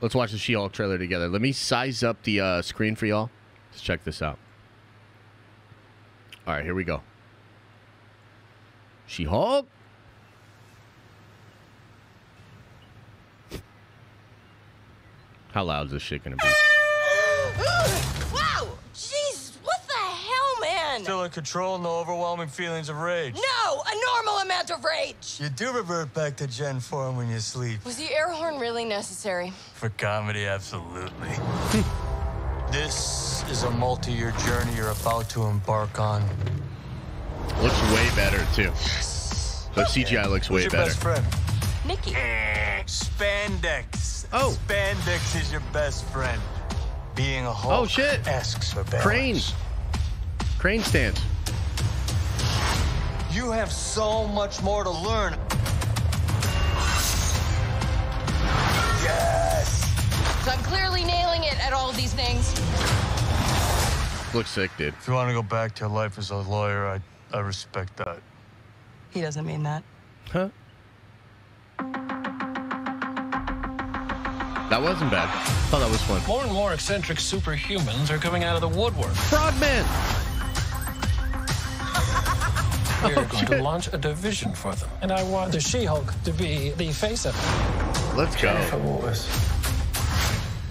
Let's watch the She-Hulk trailer together. Let me size up the uh, screen for y'all. Let's check this out. All right, here we go. She-Hulk. How loud is this shit gonna be? the hell, man? Still in control, no overwhelming feelings of rage. No, a normal amount of rage. You do revert back to Jen form when you sleep. Was the air horn really necessary? For comedy, absolutely. this is a multi-year journey you're about to embark on. Looks way better too. The CGI looks way Who's your better. best friend? Nikki. Spandex. Oh. Spandex is your best friend. Being a oh, Hulk Oh, shit. asks for balance. Crane. Crane stance. You have so much more to learn. Yes. So I'm clearly nailing it at all these things. Looks sick, dude. If you want to go back to your life as a lawyer, I, I respect that. He doesn't mean that. Huh? That wasn't bad. Thought that was fun. More and more eccentric superhumans are coming out of the woodwork. Frogman. We're going to launch a division for them. And I want the She-Hulk to be the face of it. Let's go. Walters.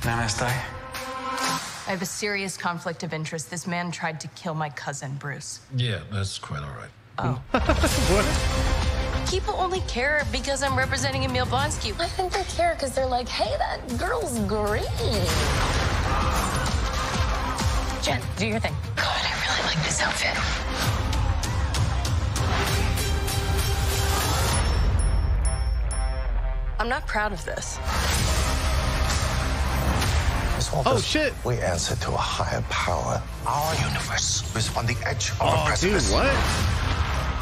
Namaste. I have a serious conflict of interest. This man tried to kill my cousin, Bruce. Yeah, that's quite all right. Oh. what? People only care because I'm representing Emil Blonsky. I think they care because they're like, hey, that girl's green. Jen, do your thing. I'm not proud of this. Miss Oh shit. we answer to a higher power. Our universe is on the edge of a Oh, dude, precipice. what?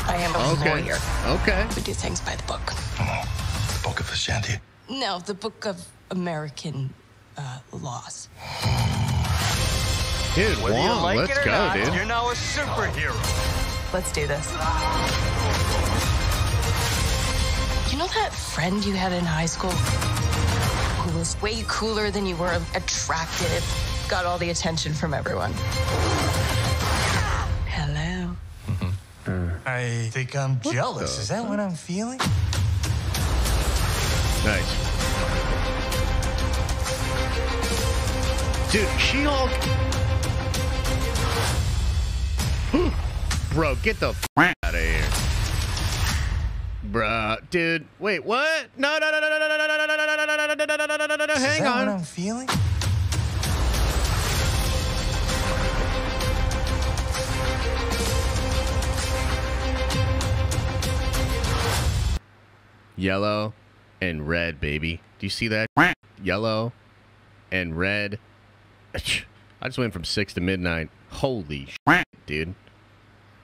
I am a Okay. lawyer. Okay. We do things by the book. The Book of Vishanti. No, the book of American uh, laws. Dude, Whether Wong, like let's go, not, dude. you're now a superhero. Let's do this. You know that friend you had in high school who was way cooler than you were attractive, got all the attention from everyone? Hello. Mm-hmm. I think I'm jealous. Is that what I'm feeling? Nice. Dude, She-Hulk. Bro, get the f- out of here. Bruh, dude. Wait, what? No, no, no, no, no, no, no, no, no, no, no, no, no, no, no, no, no, no, no, no, Is hang that what on. I'm feeling? Yellow and red, baby. Do you see that? Yellow and red. I just went from six to midnight. Holy shit, dude.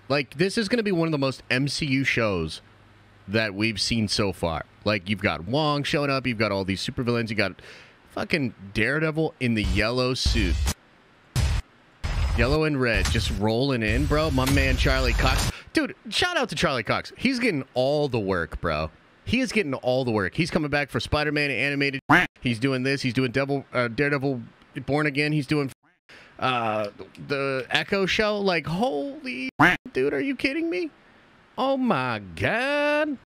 Like, this is going to be one of the most MCU shows that we've seen so far. Like, you've got Wong showing up, you've got all these supervillains, you got fucking Daredevil in the yellow suit. Yellow and red just rolling in, bro. My man Charlie Cox. Dude, shout out to Charlie Cox. He's getting all the work, bro. He is getting all the work. He's coming back for Spider-Man animated. He's doing this. He's doing Devil uh, Daredevil Born Again. He's doing uh the Echo show. Like, holy dude, are you kidding me? Oh my god.